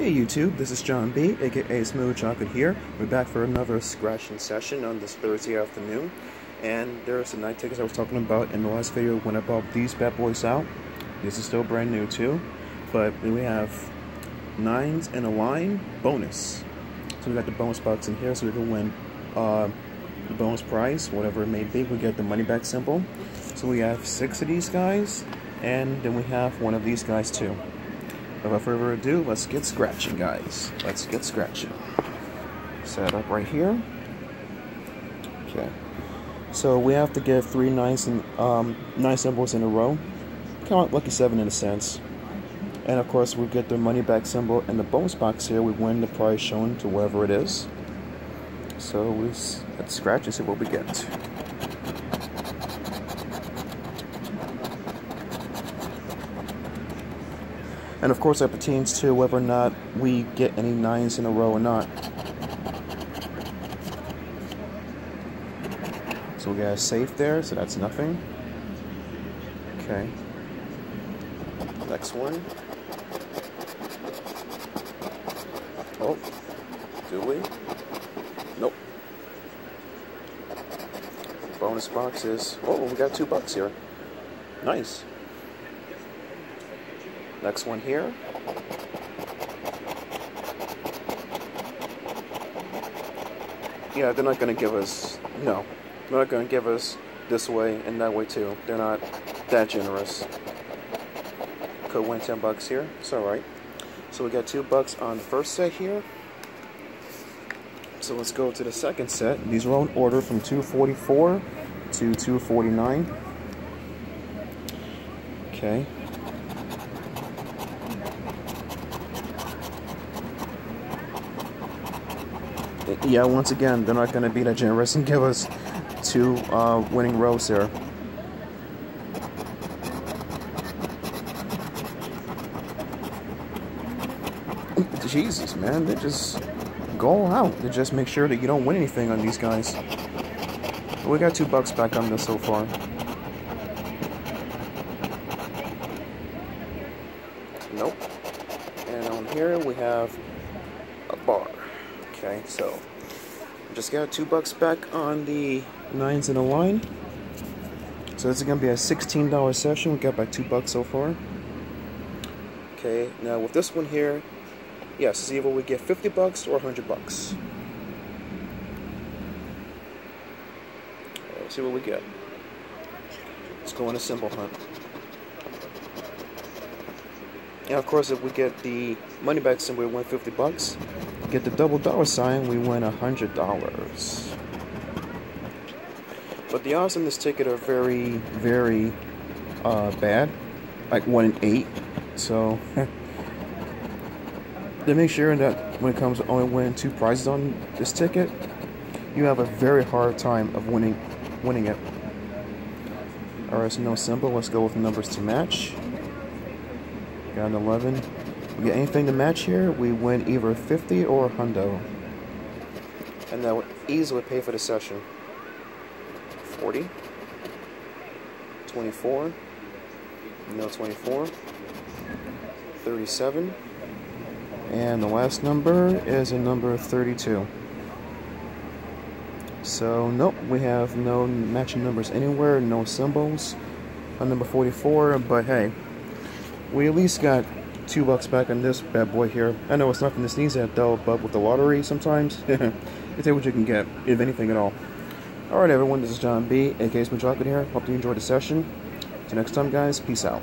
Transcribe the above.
Hey YouTube, this is John B, aka Smooth Chocolate here. We're back for another scratching session on this Thursday afternoon. And there are some night tickets I was talking about in the last video when I bought these bad boys out. This is still brand new too. But we have nines and a line bonus. So we got the bonus box in here so we can win uh, the bonus prize, whatever it may be. We get the money back symbol. So we have six of these guys, and then we have one of these guys too. Without further ado, let's get scratching, guys. Let's get scratching. Set up right here. Okay. So we have to get three nice and um, symbols in a row. Kind of lucky seven in a sense. And of course, we get the money back symbol and the bonus box here. We win the prize shown to wherever it is. So let's scratch and see what we get. And of course that pertains to whether or not we get any nines in a row or not. So we got a safe there, so that's nothing. Okay. Next one. Oh, do we? Nope. Bonus boxes. Oh, we got two bucks here. Nice. Next one here. Yeah, they're not going to give us, no, they're not going to give us this way and that way too. They're not that generous. Could win 10 bucks here. It's alright. So we got two bucks on the first set here. So let's go to the second set. These are in order from 244 to 249. Okay. Yeah, once again, they're not going to be that generous and give us two uh, winning rows here. Jesus, man, they just go out. They just make sure that you don't win anything on these guys. We got two bucks back on this so far. Nope. And on here we have a bar. Okay, so just got two bucks back on the nines in a line. So this is gonna be a $16 session. We got back two bucks so far. Okay, now with this one here, yes, see if we get 50 bucks or 100 bucks. Let's see what we get. Let's go on a symbol hunt. And of course, if we get the money back symbol, we win 50 bucks. Get the double dollar sign, we win $100. But the odds on this ticket are very, very uh, bad. Like 1 in 8. So, to make sure that when it comes to only winning two prizes on this ticket, you have a very hard time of winning winning it. Alright, so no symbol. Let's go with numbers to match. Got an 11. We get anything to match here, we win either 50 or a hundo. And that would easily pay for the session. 40. 24. No 24. 37. And the last number is a number 32. So, nope, we have no matching numbers anywhere, no symbols on number 44, but hey, we at least got two bucks back on this bad boy here. I know it's nothing to sneeze at though, but with the lottery sometimes, you take what you can get, if anything at all. Alright everyone, this is John B, aka Smooth Chocolate here. Hope you enjoyed the session. Till next time guys, peace out.